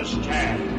understand.